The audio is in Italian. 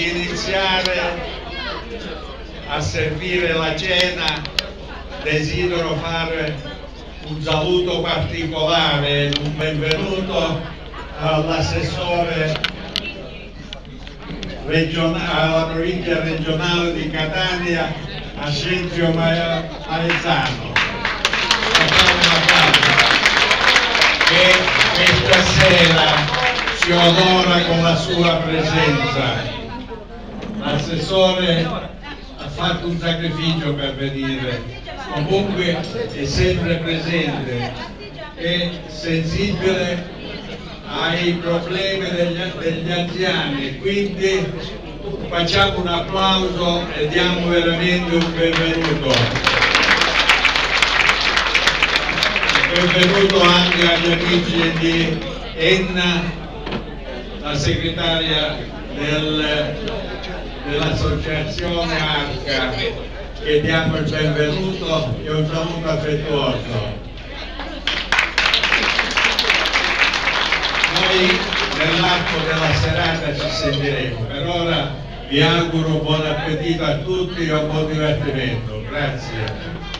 di iniziare a servire la cena desidero fare un saluto particolare, un benvenuto all'assessore alla provincia regionale di Catania, Ascenzio Maesano. Che questa sera ci onora con la sua presenza. L'assessore ha fatto un sacrificio per venire, comunque è sempre presente, è sensibile ai problemi degli, degli anziani, quindi facciamo un applauso e diamo veramente un benvenuto. Benvenuto anche agli amici di Enna la segretaria del, dell'associazione Arca che diamo il benvenuto e un saluto affettuoso. Noi nell'arco della serata ci sentiremo, per ora vi auguro buon appetito a tutti e un buon divertimento. Grazie.